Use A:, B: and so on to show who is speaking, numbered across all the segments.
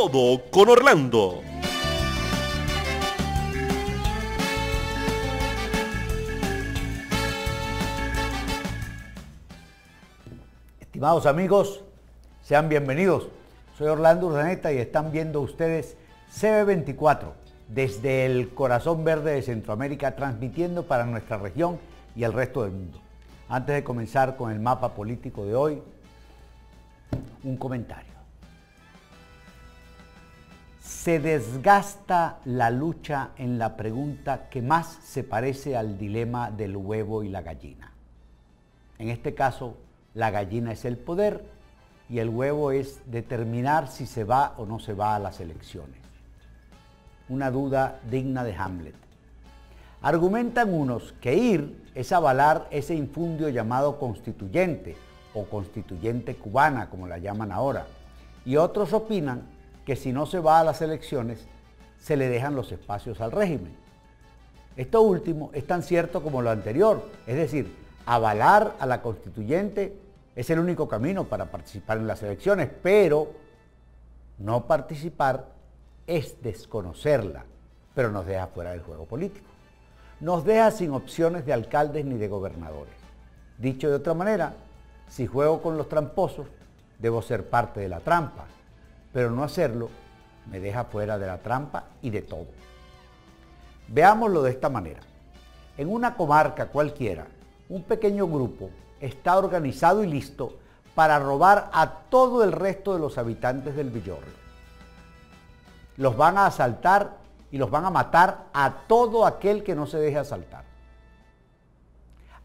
A: todo con Orlando.
B: Estimados amigos, sean bienvenidos. Soy Orlando Urdaneta y están viendo ustedes CB24 desde el corazón verde de Centroamérica, transmitiendo para nuestra región y el resto del mundo. Antes de comenzar con el mapa político de hoy, un comentario. Se desgasta la lucha en la pregunta que más se parece al dilema del huevo y la gallina. En este caso, la gallina es el poder y el huevo es determinar si se va o no se va a las elecciones. Una duda digna de Hamlet. Argumentan unos que ir es avalar ese infundio llamado constituyente o constituyente cubana, como la llaman ahora. Y otros opinan que si no se va a las elecciones, se le dejan los espacios al régimen. Esto último es tan cierto como lo anterior, es decir, avalar a la constituyente es el único camino para participar en las elecciones, pero no participar es desconocerla, pero nos deja fuera del juego político. Nos deja sin opciones de alcaldes ni de gobernadores. Dicho de otra manera, si juego con los tramposos, debo ser parte de la trampa, pero no hacerlo me deja fuera de la trampa y de todo. Veámoslo de esta manera. En una comarca cualquiera, un pequeño grupo está organizado y listo para robar a todo el resto de los habitantes del Villorrio. Los van a asaltar y los van a matar a todo aquel que no se deje asaltar.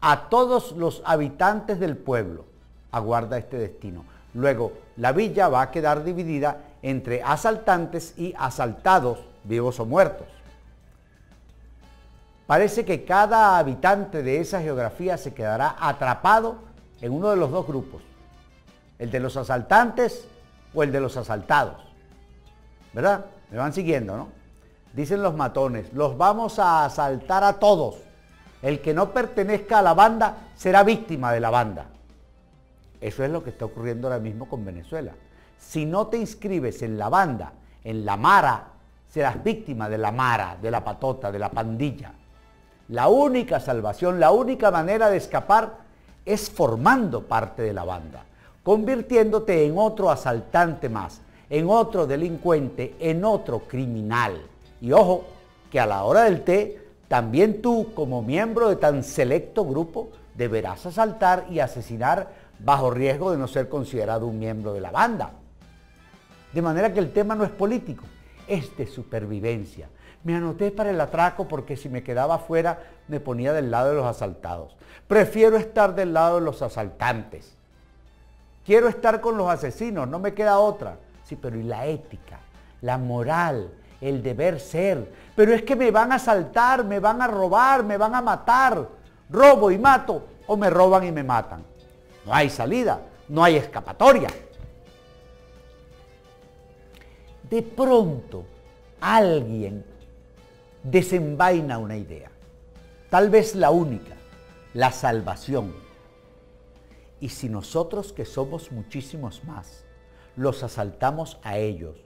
B: A todos los habitantes del pueblo aguarda este destino. Luego, la villa va a quedar dividida entre asaltantes y asaltados, vivos o muertos. Parece que cada habitante de esa geografía se quedará atrapado en uno de los dos grupos, el de los asaltantes o el de los asaltados. ¿Verdad? Me van siguiendo, ¿no? Dicen los matones, los vamos a asaltar a todos. El que no pertenezca a la banda será víctima de la banda. Eso es lo que está ocurriendo ahora mismo con Venezuela. Si no te inscribes en la banda, en la mara, serás víctima de la mara, de la patota, de la pandilla. La única salvación, la única manera de escapar es formando parte de la banda, convirtiéndote en otro asaltante más, en otro delincuente, en otro criminal. Y ojo, que a la hora del té, también tú como miembro de tan selecto grupo deberás asaltar y asesinar bajo riesgo de no ser considerado un miembro de la banda. De manera que el tema no es político, es de supervivencia. Me anoté para el atraco porque si me quedaba fuera me ponía del lado de los asaltados. Prefiero estar del lado de los asaltantes. Quiero estar con los asesinos, no me queda otra. Sí, pero ¿y la ética? La moral, el deber ser. Pero es que me van a asaltar, me van a robar, me van a matar. Robo y mato o me roban y me matan. No hay salida, no hay escapatoria. De pronto, alguien desenvaina una idea, tal vez la única, la salvación. Y si nosotros que somos muchísimos más, los asaltamos a ellos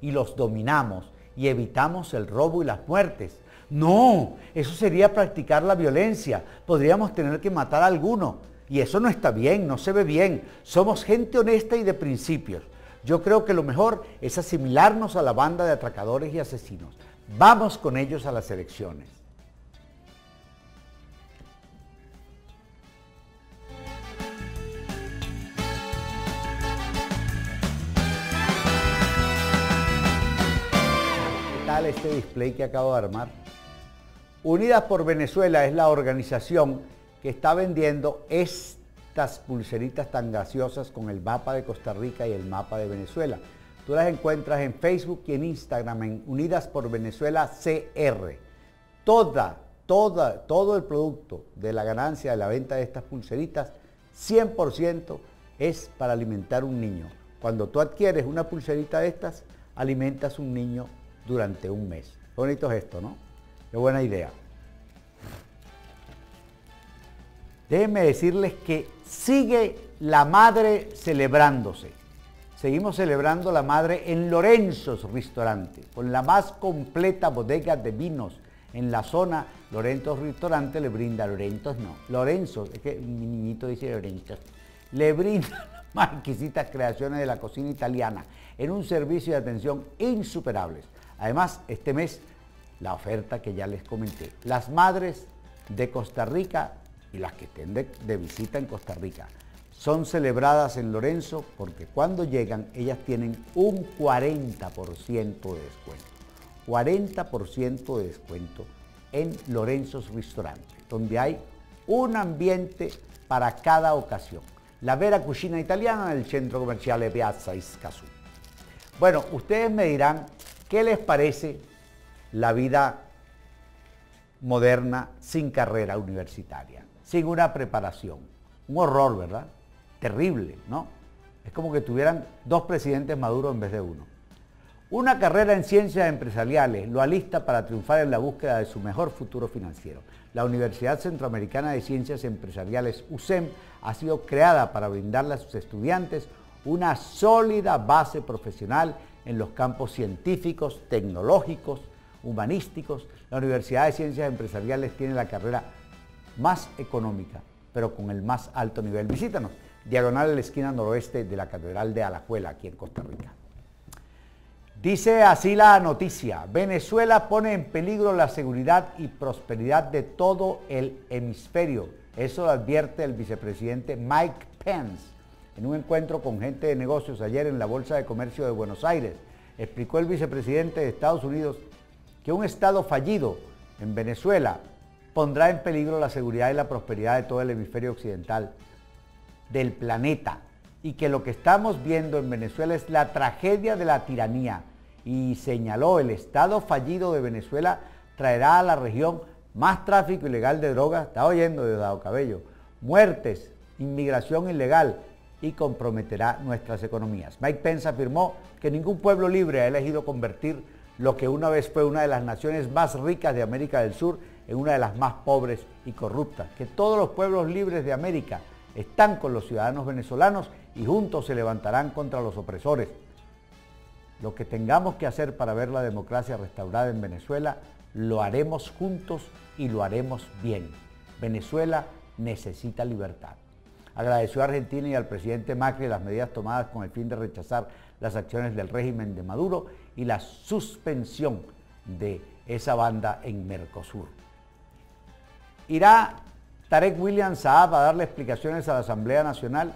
B: y los dominamos y evitamos el robo y las muertes, no, eso sería practicar la violencia, podríamos tener que matar a alguno. Y eso no está bien, no se ve bien. Somos gente honesta y de principios. Yo creo que lo mejor es asimilarnos a la banda de atracadores y asesinos. Vamos con ellos a las elecciones. ¿Qué tal este display que acabo de armar? Unidas por Venezuela es la organización que está vendiendo estas pulseritas tan gaseosas con el mapa de Costa Rica y el mapa de Venezuela. Tú las encuentras en Facebook y en Instagram en Unidas por Venezuela CR. Toda, toda, todo el producto de la ganancia de la venta de estas pulseritas, 100% es para alimentar un niño. Cuando tú adquieres una pulserita de estas, alimentas un niño durante un mes. Bonito es esto, ¿no? Qué buena idea. Déjenme decirles que sigue la madre celebrándose. seguimos celebrando la madre en Lorenzo's Restaurante, con la más completa bodega de vinos en la zona. Lorenzo's Restaurante le brinda, Lorenzo's no, Lorenzo, es que mi niñito dice Lorenzo, le brinda las más exquisitas creaciones de la cocina italiana en un servicio de atención insuperables. Además, este mes, la oferta que ya les comenté, las madres de Costa Rica y las que estén de, visita en Costa Rica son celebradas en Lorenzo porque cuando llegan ellas tienen un 40% de descuento. 40% de descuento en Lorenzo's Restaurante, donde hay un ambiente para cada ocasión. La vera cucina italiana en el centro comercial de Piazza Iscazú. Bueno, ustedes me dirán qué les parece la vida moderna sin carrera universitaria, sin una preparación. Un horror, ¿verdad? Terrible, ¿no? Es como que tuvieran dos presidentes maduros en vez de uno. Una carrera en ciencias empresariales lo alista para triunfar en la búsqueda de su mejor futuro financiero. La Universidad Centroamericana de Ciencias Empresariales, UCEM, ha sido creada para brindarle a sus estudiantes una sólida base profesional en los campos científicos, tecnológicos, humanísticos, la Universidad de Ciencias Empresariales tiene la carrera más económica, pero con el más alto nivel. Visítanos, diagonal a la esquina noroeste de la Catedral de Alajuela, aquí en Costa Rica. Dice así la noticia, Venezuela pone en peligro la seguridad y prosperidad de todo el hemisferio. Eso lo advierte el vicepresidente Mike Pence en un encuentro con gente de negocios ayer en la Bolsa de Comercio de Buenos Aires. Explicó el vicepresidente de Estados Unidos que un Estado fallido en Venezuela pondrá en peligro la seguridad y la prosperidad de todo el hemisferio occidental del planeta y que lo que estamos viendo en Venezuela es la tragedia de la tiranía y señaló el Estado fallido de Venezuela traerá a la región más tráfico ilegal de drogas, está oyendo de Dado Cabello, muertes, inmigración ilegal y comprometerá nuestras economías. Mike Pence afirmó que ningún pueblo libre ha elegido convertir lo que una vez fue una de las naciones más ricas de América del Sur en una de las más pobres y corruptas, que todos los pueblos libres de América están con los ciudadanos venezolanos y juntos se levantarán contra los opresores. Lo que tengamos que hacer para ver la democracia restaurada en Venezuela, lo haremos juntos y lo haremos bien. Venezuela necesita libertad. Agradeció a Argentina y al presidente Macri las medidas tomadas con el fin de rechazar las acciones del régimen de Maduro y la suspensión de esa banda en Mercosur. ¿Irá Tarek William Saab a darle explicaciones a la Asamblea Nacional?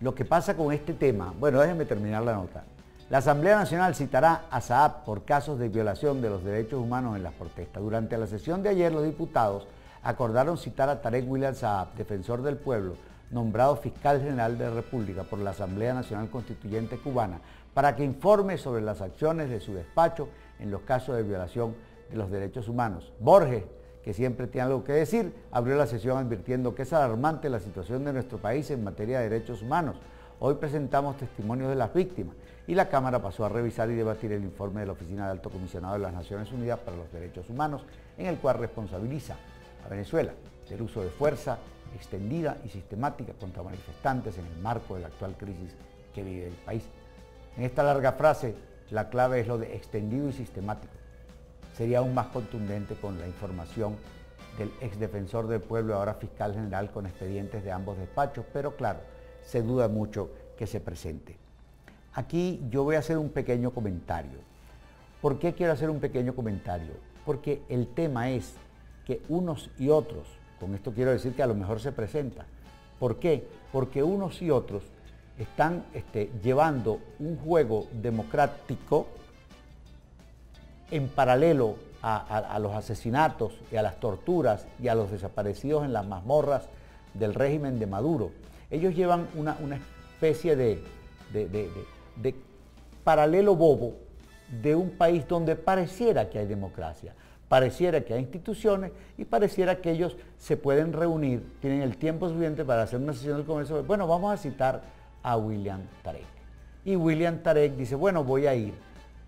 B: Lo que pasa con este tema, bueno, déjenme terminar la nota. La Asamblea Nacional citará a Saab por casos de violación de los derechos humanos en las protestas. Durante la sesión de ayer, los diputados acordaron citar a Tarek William Saab, defensor del pueblo, nombrado fiscal general de la República por la Asamblea Nacional Constituyente Cubana, para que informe sobre las acciones de su despacho en los casos de violación de los derechos humanos. Borges, que siempre tiene algo que decir, abrió la sesión advirtiendo que es alarmante la situación de nuestro país en materia de derechos humanos. Hoy presentamos testimonios de las víctimas y la Cámara pasó a revisar y debatir el informe de la Oficina de Alto Comisionado de las Naciones Unidas para los Derechos Humanos, en el cual responsabiliza a Venezuela del uso de fuerza extendida y sistemática contra manifestantes en el marco de la actual crisis que vive el país. En esta larga frase, la clave es lo de extendido y sistemático. Sería aún más contundente con la información del exdefensor del pueblo, ahora fiscal general con expedientes de ambos despachos, pero claro, se duda mucho que se presente. Aquí yo voy a hacer un pequeño comentario. ¿Por qué quiero hacer un pequeño comentario? Porque el tema es que unos y otros, con esto quiero decir que a lo mejor se presenta. ¿Por qué? Porque unos y otros están este, llevando un juego democrático en paralelo a, los asesinatos y a las torturas y a los desaparecidos en las mazmorras del régimen de Maduro. Ellos llevan una, especie de, de paralelo bobo de un país donde pareciera que hay democracia, pareciera que hay instituciones y pareciera que ellos se pueden reunir, tienen el tiempo suficiente para hacer una sesión del Congreso. Bueno, vamos a citar a William Tarek. Y William Tarek dice, bueno, voy a ir.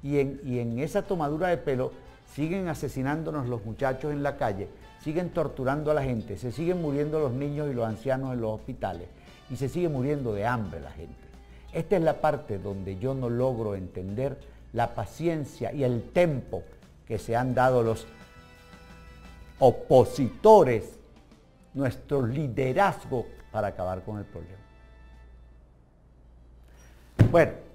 B: Y en, esa tomadura de pelo siguen asesinándonos los muchachos en la calle, siguen torturando a la gente, se siguen muriendo los niños y los ancianos en los hospitales y se sigue muriendo de hambre la gente. Esta es la parte donde yo no logro entender la paciencia y el tempo que se han dado los opositores, nuestro liderazgo para acabar con el problema. Bueno,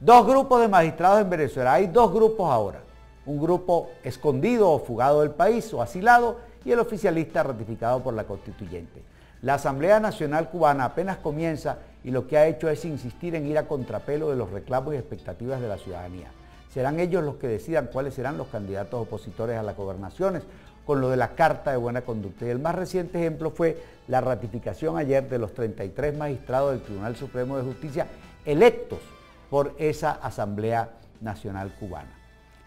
B: dos grupos de magistrados en Venezuela. Hay dos grupos ahora. Un grupo escondido o fugado del país o asilado y el oficialista ratificado por la constituyente. La Asamblea Nacional Cubana apenas comienza y lo que ha hecho es insistir en ir a contrapelo de los reclamos y expectativas de la ciudadanía. Serán ellos los que decidan cuáles serán los candidatos opositores a las gobernaciones con lo de la Carta de Buena Conducta. Y el más reciente ejemplo fue la ratificación ayer de los 33 magistrados del Tribunal Supremo de Justicia electos por esa Asamblea Nacional Cubana.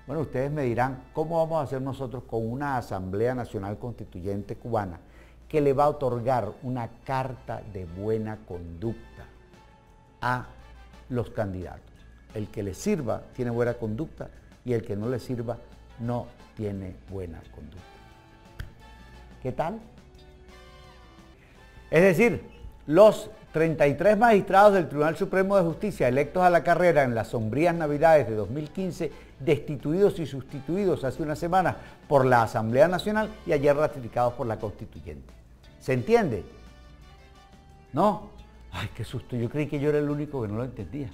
B: Bueno, ustedes me dirán, ¿cómo vamos a hacer nosotros con una Asamblea Nacional Constituyente cubana que le va a otorgar una carta de buena conducta a los candidatos? El que le sirva tiene buena conducta y el que no le sirva no tiene buena conducta. ¿Qué tal? Es decir, los 33 magistrados del Tribunal Supremo de Justicia electos a la carrera en las sombrías navidades de 2015, destituidos y sustituidos hace una semana por la Asamblea Nacional y ayer ratificados por la Constituyente. ¿Se entiende? ¿No? Ay, qué susto, yo creí que yo era el único que no lo entendía.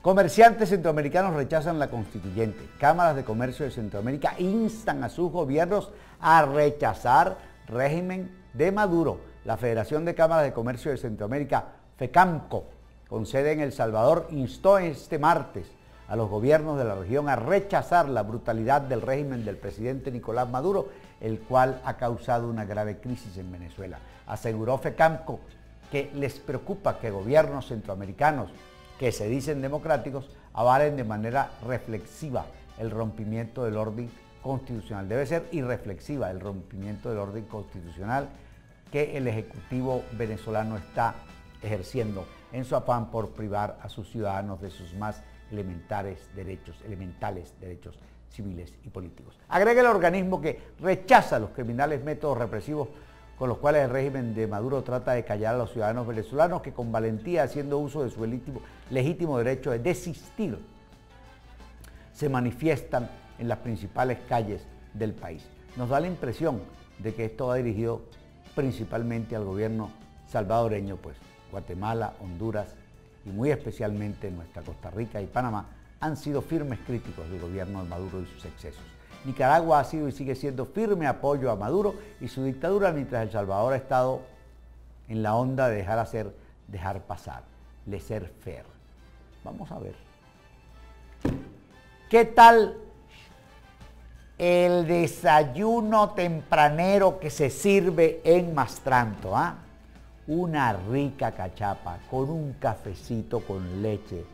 B: Comerciantes centroamericanos rechazan la constituyente. Cámaras de Comercio de Centroamérica instan a sus gobiernos a rechazar régimen de Maduro la Federación de Cámaras de Comercio de Centroamérica, FECAMCO, con sede en El Salvador, instó este martes a los gobiernos de la región a rechazar la brutalidad del régimen del presidente Nicolás Maduro, el cual ha causado una grave crisis en Venezuela. Aseguró FECAMCO que les preocupa que gobiernos centroamericanos que se dicen democráticos avalen de manera reflexiva el rompimiento del orden constitucional. Debe ser irreflexiva el rompimiento del orden constitucional que el Ejecutivo venezolano está ejerciendo en su afán por privar a sus ciudadanos de sus más elementales derechos, elementales derechos civiles y políticos. Agrega el organismo que rechaza los criminales métodos represivos con los cuales el régimen de Maduro trata de callar a los ciudadanos venezolanos que con valentía, haciendo uso de su legítimo, legítimo derecho de desistir, se manifiestan en las principales calles del país. Nos da la impresión de que esto va dirigido principalmente al gobierno salvadoreño, pues Guatemala, Honduras y muy especialmente nuestra Costa Rica y Panamá han sido firmes críticos del gobierno de Maduro y sus excesos. Nicaragua ha sido y sigue siendo firme apoyo a Maduro y su dictadura mientras El Salvador ha estado en la onda de dejar hacer, dejar pasar, ser faire. Vamos a ver. ¿Qué tal el desayuno tempranero que se sirve en Mastranto, ¿ah? Una rica cachapa con un cafecito con leche.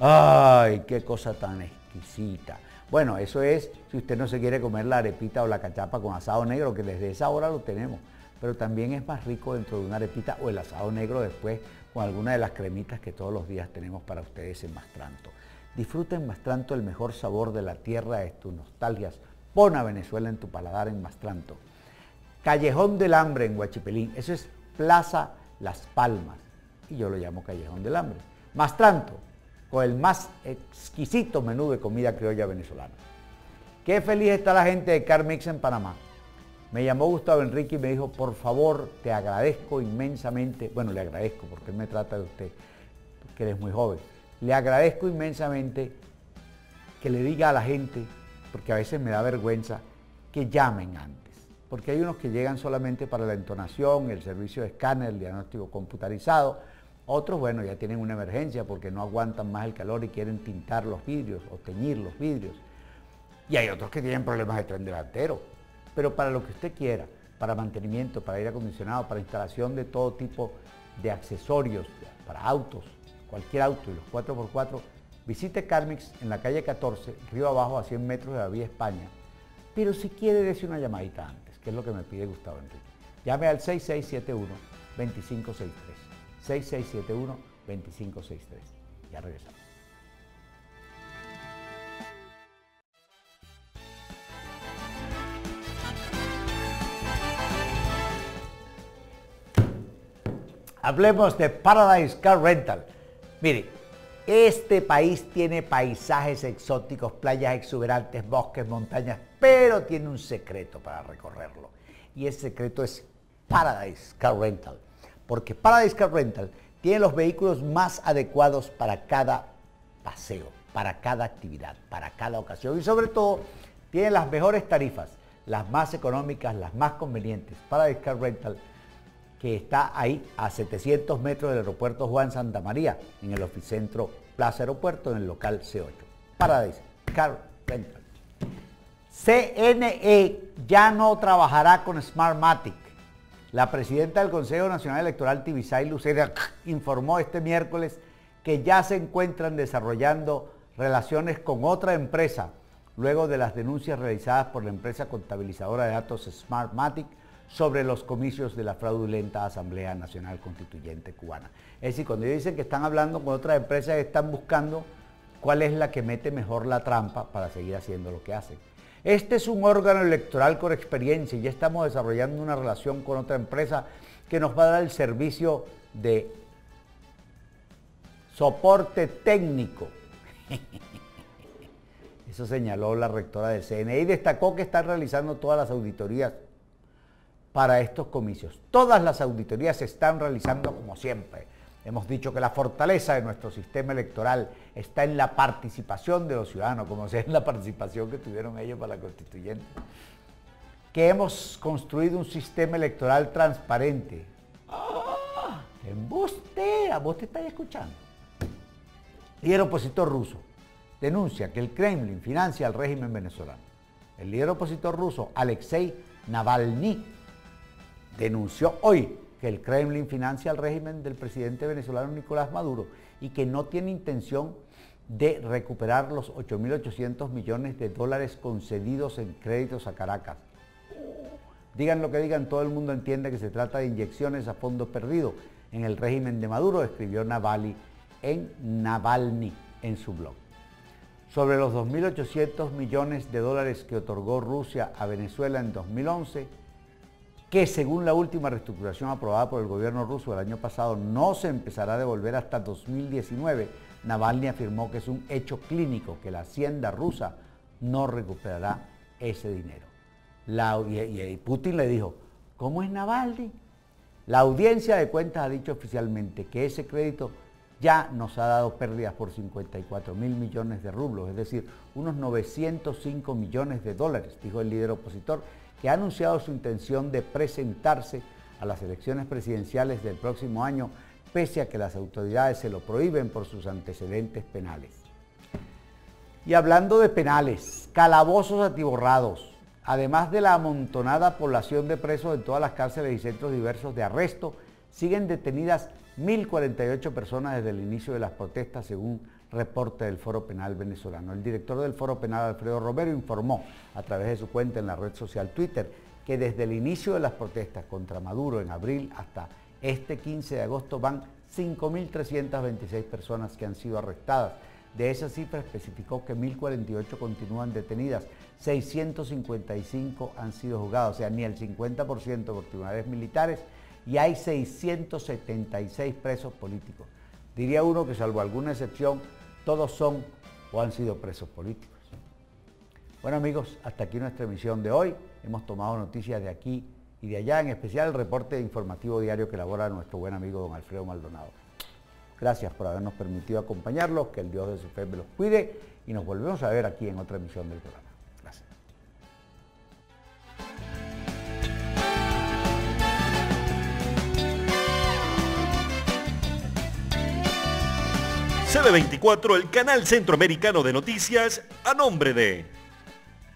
B: ¡Ay, qué cosa tan exquisita! Bueno, eso es si usted no se quiere comer la arepita o la cachapa con asado negro, que desde esa hora lo tenemos. Pero también es más rico dentro de una arepita o el asado negro después con alguna de las cremitas que todos los días tenemos para ustedes en Mastranto. Disfruten Mastranto el mejor sabor de la tierra de tus nostalgias Pon a Venezuela en tu paladar en Mastranto. Callejón del Hambre en Huachipelín. Eso es Plaza Las Palmas. Y yo lo llamo Callejón del Hambre. Mastranto, con el más exquisito menú de comida criolla venezolana. Qué feliz está la gente de Carmix en Panamá. Me llamó Gustavo Enrique y me dijo, por favor, te agradezco inmensamente. Bueno, le agradezco porque él me trata de usted, que eres muy joven. Le agradezco inmensamente que le diga a la gente porque a veces me da vergüenza que llamen antes, porque hay unos que llegan solamente para la entonación, el servicio de escáner, el diagnóstico computarizado, otros, bueno, ya tienen una emergencia porque no aguantan más el calor y quieren tintar los vidrios o teñir los vidrios. Y hay otros que tienen problemas de tren delantero. Pero para lo que usted quiera, para mantenimiento, para aire acondicionado, para instalación de todo tipo de accesorios, para autos, cualquier auto y los 4x4, Visite Carmix en la calle 14, río abajo a 100 metros de la vía España. Pero si quiere, dése una llamadita antes, que es lo que me pide Gustavo Enrique. Llame al 6671-2563. 6671-2563. Ya regresamos. Hablemos de Paradise Car Rental Mire, este país tiene paisajes exóticos, playas exuberantes, bosques, montañas, pero tiene un secreto para recorrerlo. Y ese secreto es Paradise Car Rental. Porque Paradise Car Rental tiene los vehículos más adecuados para cada paseo, para cada actividad, para cada ocasión. Y sobre todo, tiene las mejores tarifas, las más económicas, las más convenientes. Paradise Car Rental que está ahí a 700 metros del aeropuerto Juan Santa María, en el oficentro Plaza Aeropuerto, en el local C8. Paradise Car Rental. CNE ya no trabajará con Smartmatic. La presidenta del Consejo Nacional Electoral, Tibisay Lucera, informó este miércoles que ya se encuentran desarrollando relaciones con otra empresa luego de las denuncias realizadas por la empresa contabilizadora de datos Smartmatic sobre los comicios de la fraudulenta Asamblea Nacional Constituyente Cubana. Es decir, cuando ellos dicen que están hablando con otras empresas, están buscando cuál es la que mete mejor la trampa para seguir haciendo lo que hacen. Este es un órgano electoral con experiencia y ya estamos desarrollando una relación con otra empresa que nos va a dar el servicio de soporte técnico. Eso señaló la rectora del CNE y destacó que están realizando todas las auditorías para estos comicios. Todas las auditorías se están realizando como siempre. Hemos dicho que la fortaleza de nuestro sistema electoral está en la participación de los ciudadanos, como sea en la participación que tuvieron ellos para la constituyente. Que hemos construido un sistema electoral transparente. ¡Ah! ¡Embustera! ¿Vos te estás escuchando? Líder opositor ruso denuncia que el Kremlin financia al régimen venezolano. El líder opositor ruso, Alexei Navalny, denunció hoy que el Kremlin financia al régimen del presidente venezolano Nicolás Maduro y que no tiene intención de recuperar los 8.800 millones de dólares concedidos en créditos a Caracas. Digan lo que digan, todo el mundo entiende que se trata de inyecciones a fondos perdidos en el régimen de Maduro, escribió Navalny en Navalny en su blog. Sobre los 2.800 millones de dólares que otorgó Rusia a Venezuela en 2011, que según la última reestructuración aprobada por el gobierno ruso el año pasado no se empezará a devolver hasta 2019, Navalny afirmó que es un hecho clínico que la hacienda rusa no recuperará ese dinero. y, Putin le dijo, ¿cómo es Navalny? La audiencia de cuentas ha dicho oficialmente que ese crédito ya nos ha dado pérdidas por 54 mil millones de rublos, es decir, unos 905 millones de dólares, dijo el líder opositor, que ha anunciado su intención de presentarse a las elecciones presidenciales del próximo año, pese a que las autoridades se lo prohíben por sus antecedentes penales. Y hablando de penales, calabozos atiborrados, además de la amontonada población de presos en todas las cárceles y centros diversos de arresto, siguen detenidas 1.048 personas desde el inicio de las protestas, según reporte del Foro Penal venezolano. El director del Foro Penal, Alfredo Romero, informó a través de su cuenta en la red social Twitter que desde el inicio de las protestas contra Maduro en abril hasta este 15 de agosto van 5.326 personas que han sido arrestadas. De esa cifra especificó que 1.048 continúan detenidas, 655 han sido juzgados, o sea, ni el 50% por tribunales militares y hay 676 presos políticos. Diría uno que salvo alguna excepción, todos son o han sido presos políticos. Bueno amigos, hasta aquí nuestra emisión de hoy. Hemos tomado noticias de aquí y de allá, en especial el reporte informativo diario que elabora nuestro buen amigo don Alfredo Maldonado. Gracias por habernos permitido acompañarlos, que el Dios de su fe me los cuide y nos volvemos a ver aquí en otra emisión del programa.
A: CB24, el canal centroamericano de noticias, a nombre de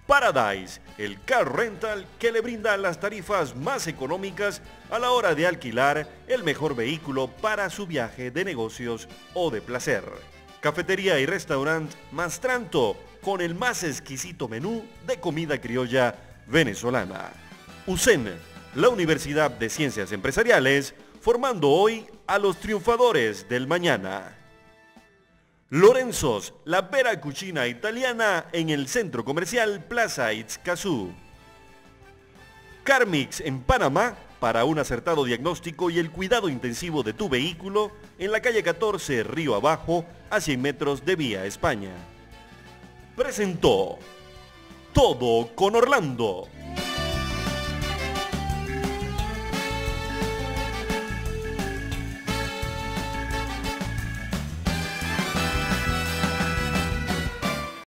A: Paradise, el car rental que le brinda las tarifas más económicas a la hora de alquilar el mejor vehículo para su viaje de negocios o de placer. Cafetería y restaurante Mastranto, con el más exquisito menú de comida criolla venezolana. USEN, la Universidad de Ciencias Empresariales, formando hoy a los triunfadores del mañana. Lorenzos, la vera cucina italiana en el centro comercial Plaza Itzcazú. Carmix en Panamá, para un acertado diagnóstico y el cuidado intensivo de tu vehículo en la calle 14 Río Abajo a 100 metros de Vía España. Presentó Todo con Orlando.